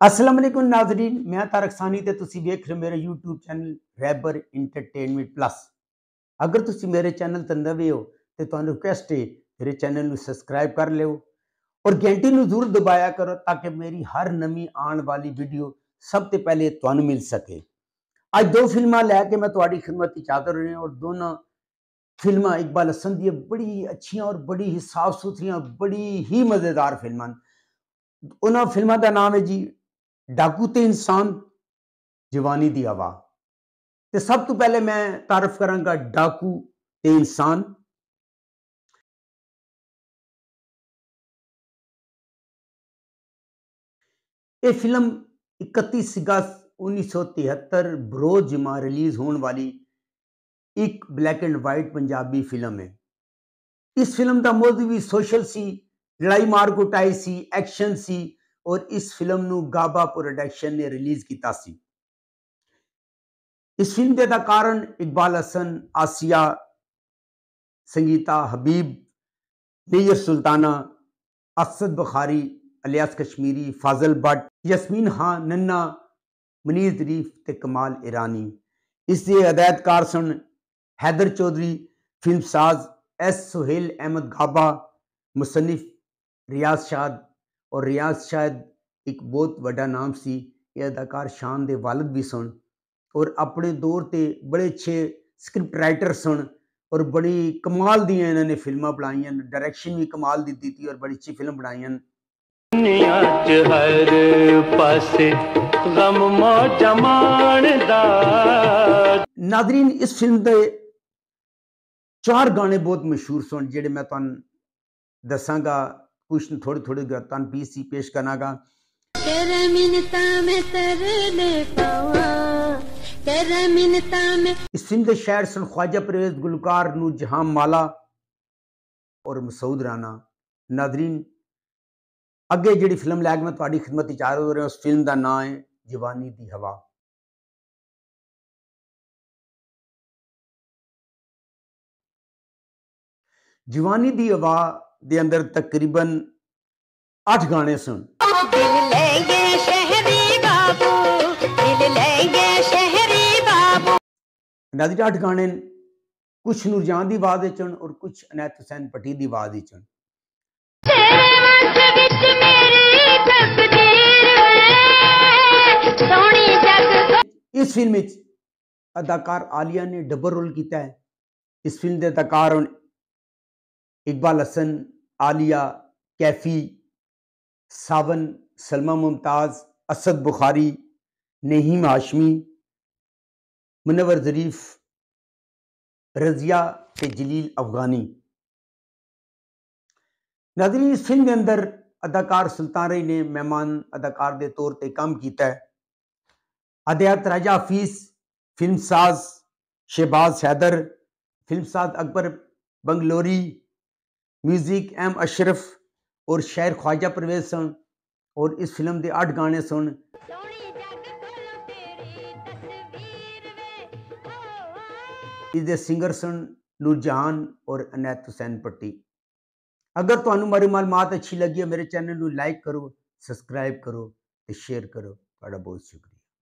असलम नाजरीन, मैं तारक सानी तो तुम वेख रहे हो मेरे यूट्यूब चैनल रैबर इंटरटेनमेंट प्लस अगर तुम मेरे चैनल तो नवे हो तो रिक्वेस्ट है मेरे चैनल में सबसक्राइब कर लो और घंटी में ज़रूर दबाया करो ताकि मेरी हर नवी आने वाली वीडियो सब तो पहले तुम मिल सके। अज दो फ़िल्म लैके मैं थोड़ी खिदमत की चादर रही और दोनों फ़िल्म इकबाल हसन दड़ी बड़ी अच्छी और बड़ी ही साफ़ सुथरिया बड़ी ही मज़ेदार फ़िल्म उन्होंने फ़िल्मों का नाम है जी ਡਾਕੂ ਤੇ ਇਨਸਾਨ ਜਵਾਨੀ ਦੀ ਹਵਾ ਤੇ ਸਭ ਤੋਂ ਪਹਿਲੇ ਮੈਂ ਤਾਰਫ ਕਰਾਂਗਾ ਡਾਕੂ ਤੇ ਇਨਸਾਨ ਇਹ ਫਿਲਮ 31 ਅਗਸਤ 1973 ਬਰੋਜ਼ ਜਮਾ ਰਿਲੀਜ਼ ਹੋਣ ਵਾਲੀ ਇੱਕ black and white Punjabi film ਹੈ ਇਸ ਫਿਲਮ ਦਾ ਮੌਜੂ ਵੀ ਸੋਸ਼ਲ ਸੀ ਲੜਾਈ ਮਾਰ ਕੁਟਾਈ ਸੀ ਐਕਸ਼ਨ ਸੀ ਔਰ ਇਸ ਫਿਲਮ ਨੂੰ ਗਾਬਾ ਪ੍ਰੋਡਕਸ਼ਨ ਨੇ ਰਿਲੀਜ਼ ਕੀਤਾ ਸੀ ਇਸ ਫਿਲਮ ਦੇ ਦਾ ਕਾਰਨ Iqbal Hasan ਆਸੀਆ Sangeeta Habib ਨੀਰ Sultana Asad Bukhari ਅਲਿਆਸ Kashmiri Fazal but Yasmin Khan Nanna ਮਨੀਰ Zarif ਤੇ ਕਮਾਲ ਇਰਾਨੀ ਇਸ ਦੇ ਹਦਾਇਤਕਾਰ ਸਨ ਹੈਦਰ ਚੌਧਰੀ ਫਿਲਮਸਾਜ਼ ਐਸ ਸੁਹੇਲ ਅਹਿਮਦ ਗਾਬਾ ਮੁਸਨਿਫ ਰਿਆਜ਼ ਸ਼ਾਦ ਔਰ ਰਿਆਜ਼ ਸ਼ਾਇਦ ਇੱਕ ਬਹੁਤ ਵੱਡਾ ਨਾਮ ਸੀ ਇਹ ਅਦਾਕਾਰ ਸ਼ਾਨ ਦੇ ਵਾਲਦ ਵੀ ਸਨ ਔਰ ਆਪਣੇ ਦੌਰ ਤੇ ਬੜੇ ਅੱਛੇ ਸਕ੍ਰਿਪਟ ਰਾਈਟਰ ਸਨ ਔਰ ਬੜੀ ਕਮਾਲ ਦੀਆਂ ਇਹਨਾਂ ਨੇ ਫਿਲਮਾਂ ਬਣਾਈਆਂ ਡਾਇਰੈਕਸ਼ਨ ਵੀ ਕਮਾਲ ਦੀ ਦਿੱਤੀ ਔਰ ਬੜੀ ਅੱਛੀ ਫਿਲਮ ਬਣਾਈਆਂ। ਦੁਨੀਆ 'ਚ ਹਰ ਪਾਸੇ ਗਮ ਮੌਜ ਮਾਣਦਾ। ਨਾਜ਼ਰੀਨ ਇਸ ਫਿਲਮ ਦੇ ਚਾਰ ਗਾਣੇ ਬਹੁਤ ਮਸ਼ਹੂਰ ਸਨ ਜਿਹੜੇ ਮੈਂ ਤੁਹਾਨੂੰ ਦੱਸਾਂਗਾ। कुछ थोड़े थोड़े गर्तान पीस ही पेश करनागा तेरे मिनता में तरले पावा तेरे मिनता में इस फिल्म के शायर सन ख्वाजा परवेज गुलकार नूर जहां माला और मसूद राना नादरीन ਅੱਗੇ ਜਿਹੜੀ ਫਿਲਮ ਲੈ ਕੇ ਮੈਂ ਤੁਹਾਡੀ ਖidmat ਵਿੱਚ ਆ ਰਿਹਾ ਉਸ ਫਿਲਮ ਦਾ ਨਾਮ ਹੈ ਜਵਾਨੀ ਦੀ ਹਵਾ ਜਵਾਨੀ ਦੀ ਹਵਾ ਦੇ ਅੰਦਰ ਤਕਰੀਬਨ 8 ਗਾਣੇ ਸੁਣ। ਦਿਲ ਲੈਂਗੇ ਸ਼ਹਿਰੀ ਬਾਬੂ ਦਿਲ ਲੈਂਗੇ ਸ਼ਹਿਰੀ ਬਾਬੂ ਨਾਜ਼ਰ 8 ਗਾਣੇ ਕੁਝ ਨੂਰਜਾਨ ਦੀ ਆਵਾਜ਼ ਵਿੱਚ ਔਰ ਕੁਝ ਅਨੈਤ ਹੁਸੈਨ ਪੱਟੀ ਦੀ ਆਵਾਜ਼ ਵਿੱਚ ਤੇਰੇ ਵਸ ਵਿੱਚ ਮੇਰੀ ਤਕਦੀਰ ਸੋਹਣੀ ਜੱਗ ਇਸ ਫਿਲਮ ਵਿੱਚ ਅਦਾਕਾਰ ਆਲੀਆ ਨੇ ਡਬਲ ਰੋਲ ਕੀਤਾ ਹੈ। ਇਸ ਫਿਲਮ ਦੇ ਅਦਾਕਾਰ इकबाल हसन, आलिया कैफ़ी, सावन, सलमा मुमताज़, असद बुखारी, नहीम हाशमी, मुनवर ज़रीफ़, रज़िया के जलील अफ़गानी। नाजरीन, इस फ़िल्म के अंदर अदाकार सुल्तान रही ने मेहमान अदाकार के तौर पर काम किया है। राजा हफीस फ़िल्म साज शहबाज हैदर फ़िल्म साज अकबर बंगलोरी म्यूज़िक एम अशरफ और शायर ख्वाजा परवेज सन और इस फ़िल्म के अठ गाने सुन। इसके सिंगर सन नूरजहान और अनैत हुसैन पट्टी। अगर तो मेरी मालूमात अच्छी लगी है मेरे चैनल को लाइक करो सब्सक्राइब करो तो शेयर करो। बड़ा बहुत शुक्रिया।